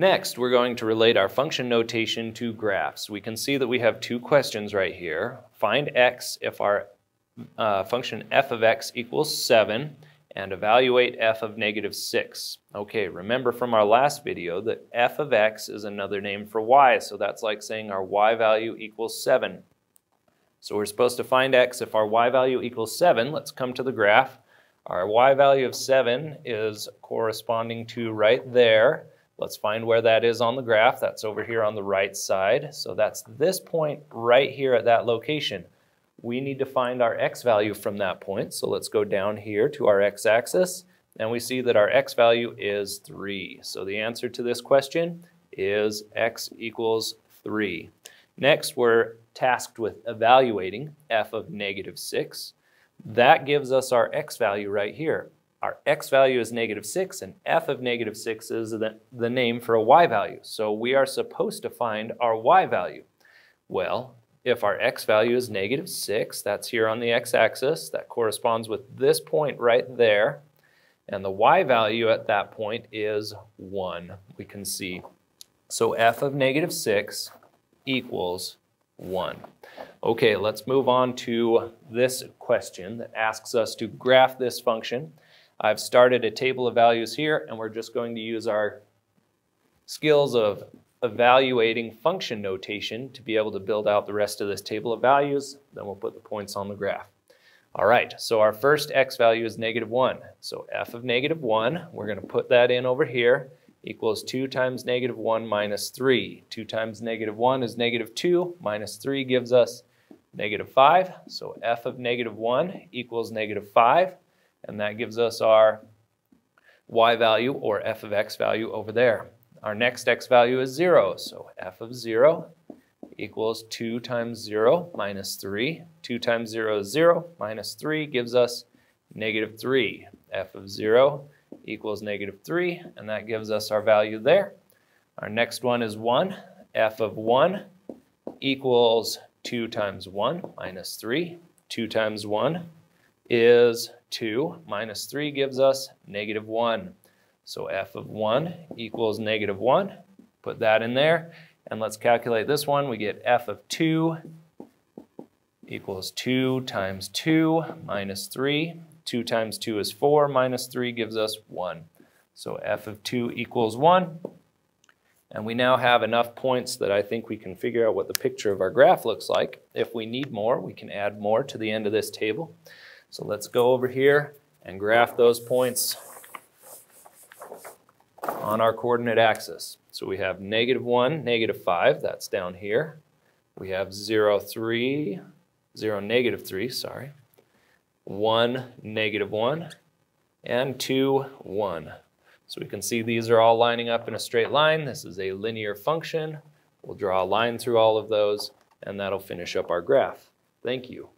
Next, we're going to relate our function notation to graphs. We can see that we have two questions right here. Find x if our uh, function f of x equals 7 and evaluate f of negative 6. Okay, remember from our last video that f of x is another name for y, so that's like saying our y value equals 7. So we're supposed to find x if our y value equals 7. Let's come to the graph. Our y value of 7 is corresponding to right there. Let's find where that is on the graph. That's over here on the right side. So that's this point right here at that location. We need to find our x value from that point. So let's go down here to our x-axis and we see that our x value is 3. So the answer to this question is x equals 3. Next, we're tasked with evaluating f of negative 6. That gives us our x value right here our x value is negative 6 and f of negative 6 is the, the name for a y value. So we are supposed to find our y value. Well, if our x value is negative 6, that's here on the x-axis, that corresponds with this point right there, and the y value at that point is 1, we can see. So f of negative 6 equals 1. Okay, let's move on to this question that asks us to graph this function. I've started a table of values here, and we're just going to use our skills of evaluating function notation to be able to build out the rest of this table of values. Then we'll put the points on the graph. All right, so our first x value is negative 1. So f of negative 1, we're going to put that in over here, equals 2 times negative 1 minus 3. 2 times negative 1 is negative 2, minus 3 gives us negative 5. So f of negative 1 equals negative 5 and that gives us our y value or f of x value over there. Our next x value is 0, so f of 0 equals 2 times 0 minus 3. 2 times 0 is 0, minus 3 gives us negative 3. f of 0 equals negative 3, and that gives us our value there. Our next one is 1. f of 1 equals 2 times 1 minus 3. 2 times 1 is 2 minus 3 gives us negative 1. So f of 1 equals negative 1. Put that in there. And let's calculate this one. We get f of 2 equals 2 times 2 minus 3. 2 times 2 is 4, minus 3 gives us 1. So f of 2 equals 1. And we now have enough points that I think we can figure out what the picture of our graph looks like. If we need more, we can add more to the end of this table. So let's go over here and graph those points on our coordinate axis. So we have negative 1, negative 5, that's down here. We have 0, 3, 0, negative 3, sorry. 1, negative 1, and 2, 1. So we can see these are all lining up in a straight line. This is a linear function. We'll draw a line through all of those, and that'll finish up our graph. Thank you.